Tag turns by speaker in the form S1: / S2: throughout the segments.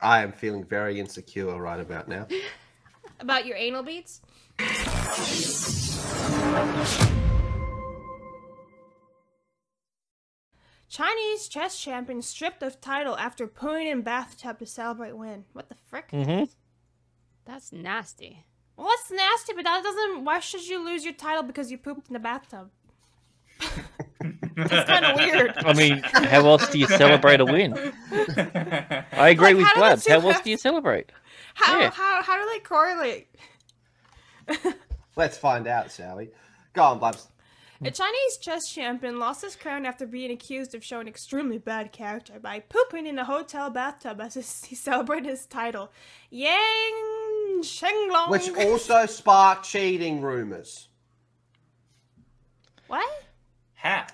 S1: I am feeling very insecure right about now.
S2: About your anal beads? Chinese chess champion stripped of title after pooing in bathtub to celebrate win. What the frick?
S3: Mm-hmm.
S4: That's nasty.
S2: Well, that's nasty, but that doesn't. Why should you lose your title because you pooped in the bathtub? That's kind of weird.
S3: I mean, how else do you celebrate a win? I agree
S2: Like,
S3: with
S2: how
S3: Blabs. How else do you celebrate?
S2: How
S3: Yeah.
S2: how how do they correlate?
S1: Let's find out, shall we? Go on, Blabs.
S2: A Chinese chess champion lost his crown after being accused of showing extremely bad character by pooping in a hotel bathtub as he celebrated his title. Yang Chenglong.
S1: Which also sparked cheating rumors.
S2: what?
S5: How?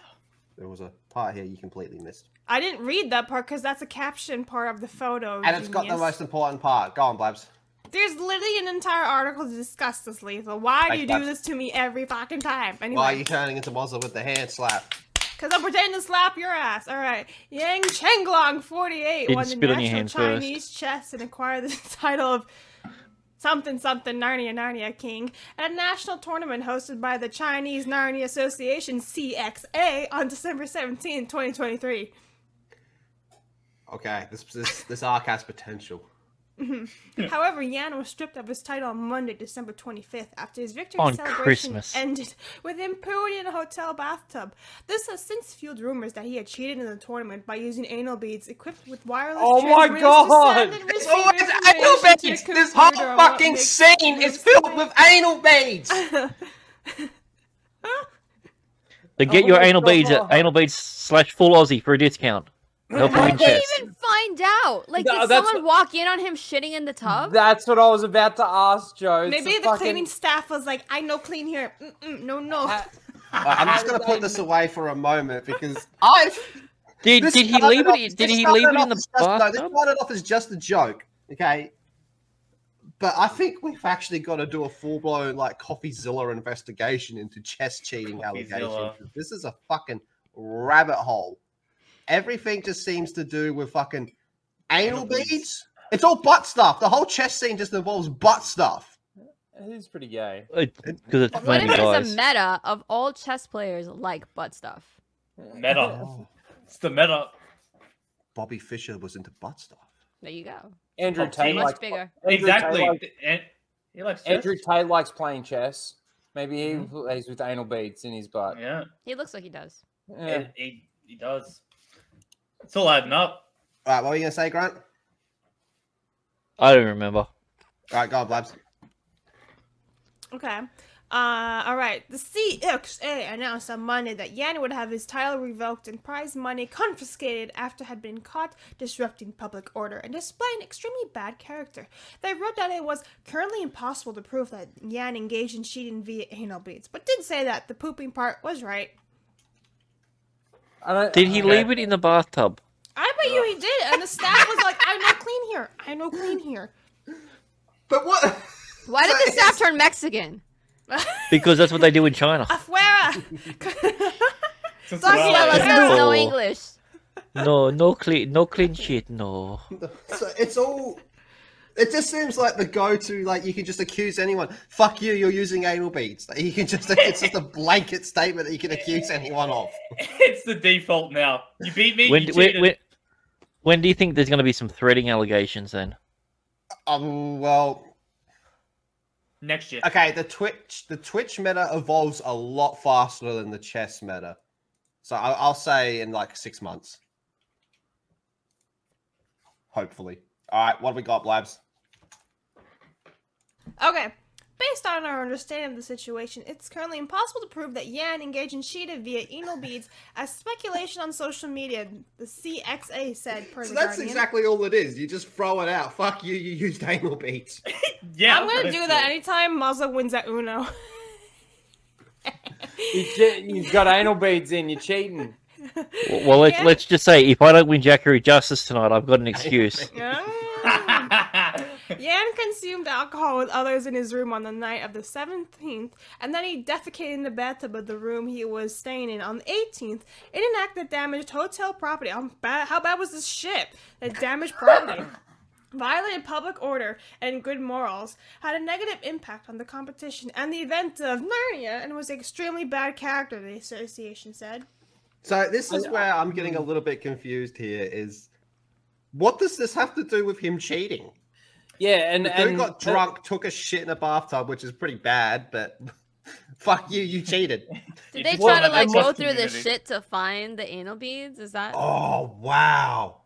S1: There was a part here you completely missed.
S2: I didn't read that part because that's a caption part of the photo.
S1: And it's got the most important part. Go on, Blabs.
S2: There's literally an entire article to discuss this, Lethal. Why do
S1: Thanks,
S2: you do this to me every fucking time? Anyway.
S1: Why are you turning into Mozza with the hand slap?
S2: Because I'm pretending to slap your ass. All right. Yang Chenglong, 48,
S3: Didn't
S2: won the
S3: spit on your
S2: national
S3: hand first.
S2: Chinese chess and acquired the title of something something Narnia Narnia King at a national tournament hosted by the Chinese Narnia Association CXA on December 17, 2023.
S1: Okay, this this this arc has potential. Mm-hmm.
S2: However, Yan was stripped of his title on Monday, December 25th, after his victory
S3: On
S2: celebration
S3: Christmas.
S2: ended with him pooing in a hotel bathtub. This has since fueled rumors that he had cheated in the tournament by using anal beads equipped with wireless
S6: Oh my God!
S1: It's always anal beads. This whole
S2: computer on what
S1: fucking scene is filled with anal beads.
S3: So get
S6: Oh
S3: your anal beads at anal beads slash full Aussie for a discount. Help you
S4: How did
S3: chess.
S4: you even find out? Like,
S6: No,
S4: did
S6: that's
S4: someone walk in on him shitting in the tub?
S6: That's what I was about to ask, Joe.
S2: Maybe
S6: a
S2: the
S6: fucking-
S2: cleaning staff was like, I know clean here. Mm-mm, no, no.
S6: Uh,
S1: ha- I'm just gonna put this away for a moment because I've.
S3: Did,
S1: this
S3: did he leave
S1: off-
S3: it?
S1: this
S3: Did he leave it
S1: off
S3: in the
S1: as just- no, this
S3: bathtub?
S1: started off as just a joke, okay? But I think we've actually got to do a full blown like CoffeeZilla investigation into chess cheating allegations. This is a fucking rabbit hole. Everything just seems to do with fucking anal
S5: Anal beads.
S1: beads. It's all butt stuff. The whole chess scene just involves butt stuff.
S6: He's pretty gay.
S3: Because it's
S4: What if there's a meta of all chess players like butt stuff?
S5: Meta. It's the meta.
S1: Bobby Fischer was into butt stuff.
S4: There you go.
S6: Andrew
S5: Oh,
S6: Tate
S5: Much
S6: likes
S4: bigger.
S6: Andrew
S5: Exactly.
S6: Tate likes-
S5: And he likes.
S6: Andrew Tate likes playing chess. Maybe he
S5: Mhm.
S6: plays with anal beads in his butt.
S5: Yeah,
S4: He looks like he does.
S6: Yeah.
S5: He, he, he does. It's all adding up.
S1: All right, what were you gonna say, Grant?
S3: I don't remember.
S1: All right, go on, Blabs.
S2: Okay. Uh, all right. The CXA announced on Monday that Yan would have his title revoked and prize money confiscated after had been caught disrupting public order and displaying extremely bad character. They wrote that it was currently impossible to prove that Yan engaged in cheating via anal beads, but did say that the pooping part was right.
S6: I don't,
S3: Did he
S5: Okay.
S3: leave it in the bathtub?
S2: I bet you he did, and the staff was like, "I know clean here. I know clean here."
S1: But what?
S4: Why did the staff turn Mexican?
S3: Because that's what they do in China.
S2: Afuera.
S5: Since
S2: Sorry,
S5: we're all-
S2: I
S4: Tell us
S2: was-
S4: no, no
S3: No.
S4: English.
S3: No, no clean, no clean shit. No.
S1: So it's all. It just seems like the go-to. Like you can just accuse anyone. Fuck you. You're using anal beads. Like, you can just. It's just a blanket statement that you can accuse anyone of.
S5: it's the default now. You beat me.
S3: When,
S5: you
S3: when,
S5: cheated.
S3: when, when do you think there's going to be some threading allegations then?
S1: Um. Well.
S5: Next year.
S1: Okay. The Twitch. The Twitch meta evolves a lot faster than the chess meta. So I, I'll say in like six months. Hopefully. All right. What have we got, Blabs?
S2: Okay. Based on our understanding of the situation, it's currently impossible to prove that Yan engaged in Sheeta via anal beads as speculation on social media, the CXA said per
S1: So
S2: the
S1: that's
S2: Guardian.
S1: exactly all it is. You just throw it out. Fuck you. You used anal beads.
S5: Yeah.
S2: I'm gonna do
S5: it's-
S2: that anytime Mozza wins at Uno.
S6: You che- you've got anal beads in. You're cheating.
S3: Well, well let's,
S2: Yeah.
S3: let's just say if I don't win Jackery Justice tonight, I've got an excuse.
S2: Mm. Yan consumed alcohol with others in his room on the night of the 17th, and then he defecated in the bathtub of the room he was staying in on the 18th in an act that damaged hotel property. Um, bad, how bad was this shit that damaged property? violated public order and good morals, had a negative impact on the competition and the event of Narnia, and was an extremely bad character, the association said.
S1: So this is where I'm getting a little bit confused here. Is what does this have to do with him cheating?
S6: Yeah, and
S1: The
S6: and
S1: got drunk, took a shit in a bathtub, which is pretty bad, but fuck you, you cheated.
S4: Did they try to like go
S5: most
S4: through the shit to find the anal beads? Is that?
S1: Oh wow.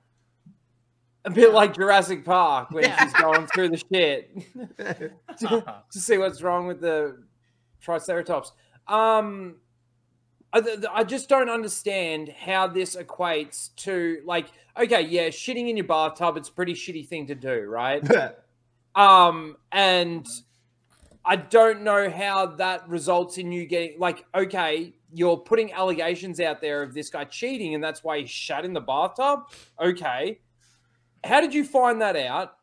S6: a bit like Jurassic Park when she's going through the shit to, to see what's wrong with the Triceratops. Um, I, I just don't understand how this equates to like, okay, yeah, shitting in your bathtub, it's a pretty shitty thing to do, right? Um, and I don't know how that results in you getting like, okay, you're putting allegations out there of this guy cheating, and that's why he shat in the bathtub. Okay, how did you find that out?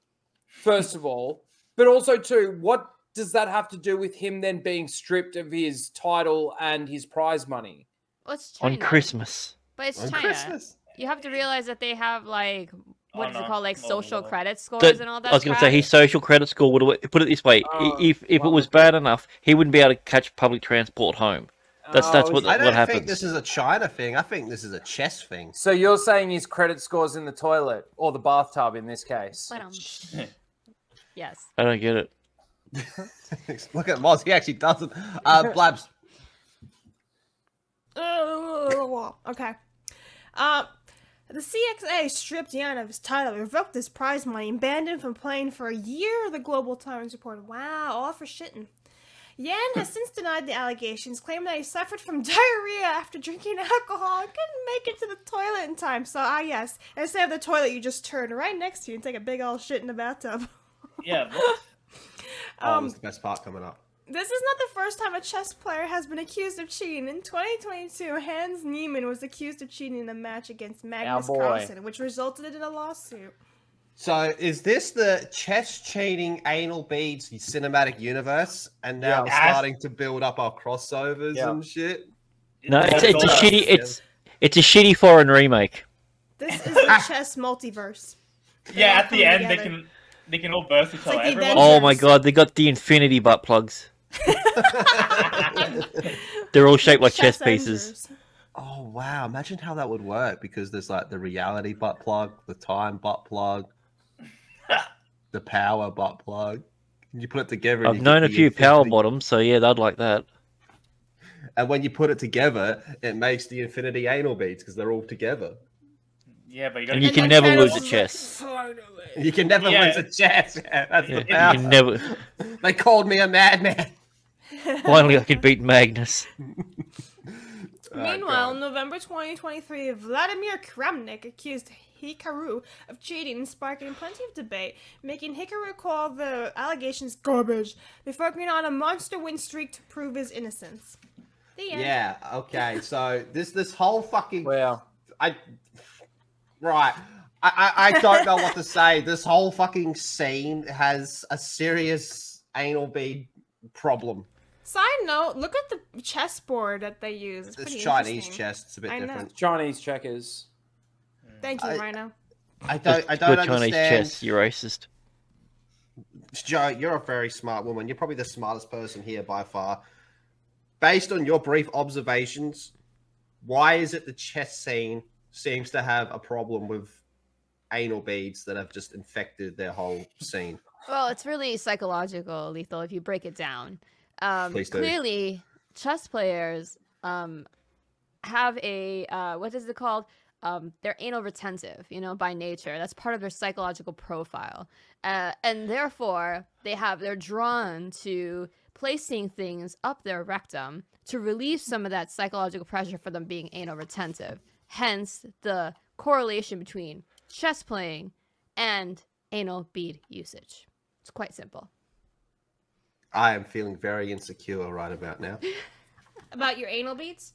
S6: First of all, but also too, what does that have to do with him then being stripped of his title and his prize money?
S4: Well, it's China.
S3: on Christmas.
S4: But it's
S1: On
S4: China.
S1: Christmas.
S4: You have to realize that they have like what
S5: Oh,
S4: is it called, like
S5: No,
S4: social
S5: no.
S4: credit scores
S3: So,
S4: and all that.
S3: I was going to say his social credit score would have, put it this way: i-
S6: Oh,
S3: if if it was bad enough, he wouldn't be able to catch public transport home. That's- that's
S6: Oh,
S3: what
S6: is
S1: I don't think
S3: happens?
S1: this is a China thing. I think this is a chess thing.
S6: So you're saying his credit scores in the toilet or the bathtub in this case?
S4: Um, yes.
S3: I don't get it.
S1: Look at Moz. He actually doesn't. Uh, Blabs.
S2: okay. Uh, the CXA stripped Yan of his title, revoked his prize money, and banned him from playing for a year, the Global Times reported. Wow, all for shitting. Yan has since denied the allegations, claiming that he suffered from diarrhea after drinking alcohol and couldn't make it to the toilet in time. So, ah, yes, instead of the toilet, you just turn right next to you and take a big old shit in the bathtub.
S5: Yeah. What?
S1: Oh,
S2: Um,
S1: there's the best part coming up.
S2: This is not the first time a chess player has been accused of cheating. In 2022, Hans Niemann was accused of cheating in a match against Magnus
S6: boy.
S2: Carlsen, which resulted in a lawsuit.
S1: So is this the chess cheating anal beads cinematic universe? And now
S6: Yeah.
S1: we're
S5: Yes.
S1: starting to build up our crossovers
S6: Yeah.
S1: and shit.
S3: No, it's, it's a shitty. It's it's a shitty foreign remake.
S2: This is the chess multiverse.
S5: Yeah, at the
S2: coming
S5: end they can they can all burst each other.
S2: like
S3: Oh my god, they got the infinity butt plugs. They're all shaped like chess pieces.
S1: Oh wow! Imagine how that would work because there's like the reality butt plug, the time butt plug, the power butt plug. You put it together.
S3: I've known a
S1: the
S3: few power bottoms, so yeah, they'd like that.
S1: And when you put it together, it makes the infinity anal beads because they're all together.
S5: Yeah, but you gotta
S3: And you can never lose
S2: a
S3: chess.
S1: You can never
S5: Yeah.
S1: lose a chess. Yeah, that's
S3: Yeah,
S1: the
S3: you can never.
S1: They called me a madman.
S3: Finally, I could beat Magnus.
S1: Oh,
S2: Meanwhile, in November 2023, Vladimir Kramnik accused Hikaru of cheating, sparking plenty of debate, making Hikaru call the allegations garbage before going on a monster win streak to prove his innocence. The end.
S1: Yeah. Okay. So this this whole fucking
S6: Wow.
S1: I right. I, I, I don't know what to say. This whole fucking scene has a serious anal bead problem.
S2: Side note: Look at the chessboard that they use. It's,
S1: It's Chinese chess. It's a bit
S2: I know.
S1: different.
S6: Chinese checkers.
S2: Thank you,
S1: I-
S2: Ryno.
S1: I don't. I don't
S3: Chinese
S1: understand.
S3: chess, You're racist.
S1: Joe, you're a very smart woman. You're probably the smartest person here by far. Based on your brief observations, why is it the chess scene seems to have a problem with anal beads that have just infected their whole scene?
S4: Well, it's really psychological, lethal, if you break it down. Um, clearly, chess players um, have a uh, what is it called? Um, they're anal retentive, you know, by nature. That's part of their psychological profile, uh, and therefore they have they're drawn to placing things up their rectum to relieve some of that psychological pressure for them being anal retentive. Hence, the correlation between chess playing and anal bead usage. It's quite simple.
S1: I am feeling very insecure right about now.
S2: About your anal beads?